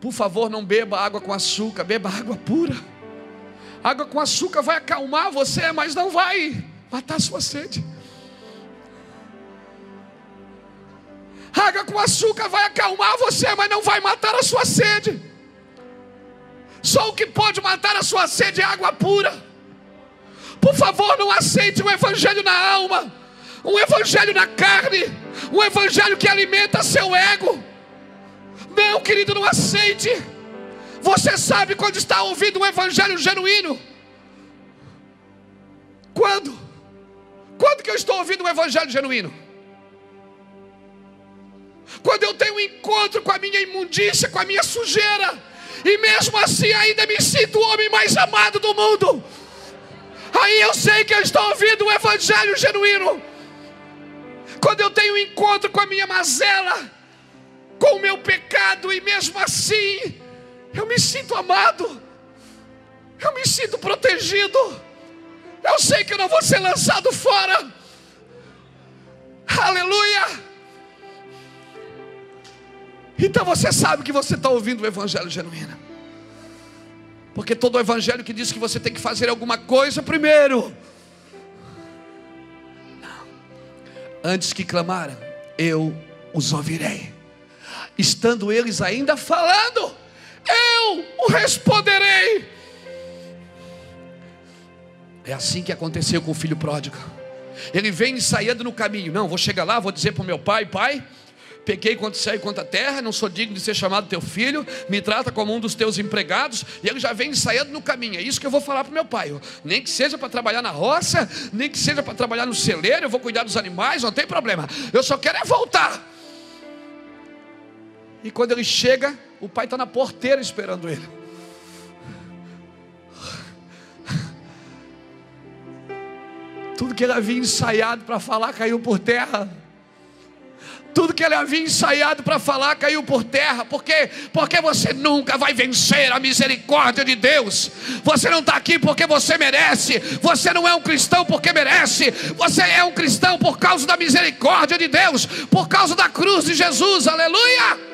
Por favor, não beba água com açúcar, beba água pura. Água com açúcar vai acalmar você, mas não vai matar a sua sede. Água com açúcar vai acalmar você, mas não vai matar a sua sede. Só o que pode matar a sua sede é água pura. Por favor, não aceite um evangelho na alma, um evangelho na carne, um evangelho que alimenta seu ego. Não, querido, não aceite. Você sabe quando está ouvindo um evangelho genuíno? Quando? Quando que eu estou ouvindo um evangelho genuíno? Quando eu tenho um encontro com a minha imundícia, com a minha sujeira, e mesmo assim ainda me sinto o homem mais amado do mundo. Aí eu sei que eu estou ouvindo um evangelho genuíno. Quando eu tenho um encontro com a minha mazela, com o meu pecado, e mesmo assim eu me sinto amado, eu me sinto protegido, eu sei que eu não vou ser lançado fora. Aleluia! Então você sabe que você está ouvindo o Evangelho genuíno. Porque todo o Evangelho que diz que você tem que fazer alguma coisa primeiro. Não. Antes que clamaram, eu os ouvirei. Estando eles ainda falando, É assim que aconteceu com o filho pródigo. Ele vem ensaiando no caminho. Não, vou chegar lá, vou dizer para o meu pai: Pai, pequei contra céu e a terra, não sou digno de ser chamado teu filho, me trata como um dos teus empregados, e ele já vem ensaiando no caminho. É isso que eu vou falar para meu pai. Nem que seja para trabalhar na roça, nem que seja para trabalhar no celeiro, eu vou cuidar dos animais, não tem problema. Eu só quero é voltar. E quando ele chega, o pai está na porteira esperando ele. Tudo que ele havia ensaiado para falar caiu por terra. Tudo que ele havia ensaiado para falar caiu por terra. Por quê? Porque você nunca vai vencer a misericórdia de Deus. Você não está aqui porque você merece. Você não é um cristão porque merece. Você é um cristão por causa da misericórdia de Deus. Por causa da cruz de Jesus. Aleluia!